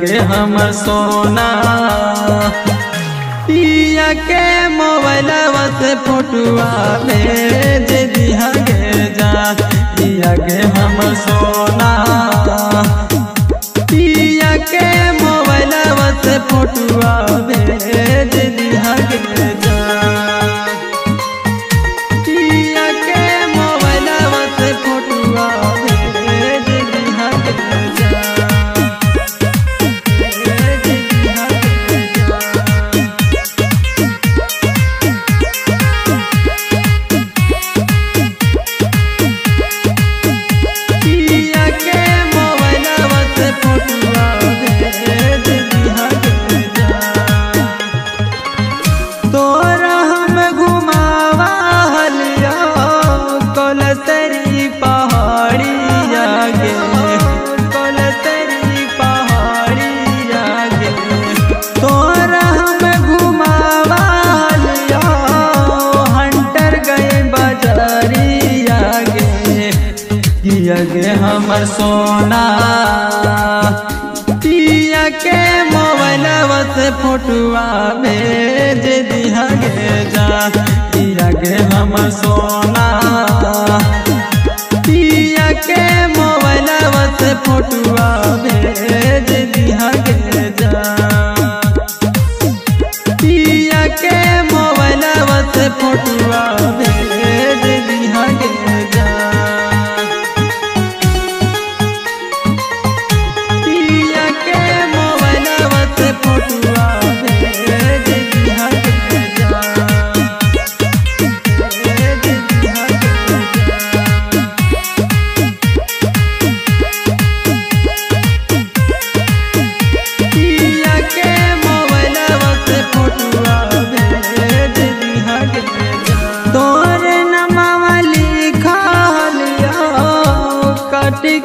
गे हम सोना। पिया के मोबाइल से फोटुआ भेज दिया हमर सोना। पिया के मोबाइलवा से फोटुआ भेज गे जा पिया गे हमर सोना। पिया के मोबाइलवा से फोटुआ भेज गे जा पिया के मोबाइलवा से फोटुआ भेज गे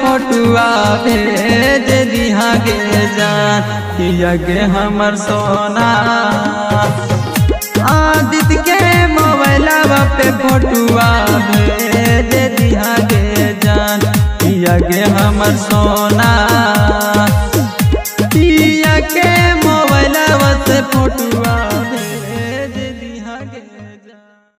फोटुआ भेज दिहा गे जान किया गे हमर सोना। आदित के मोबाइल पे फोटुआ भेज दिहा गे जान किया गे हमर सोना। किया के मोबाइल से फोटुआ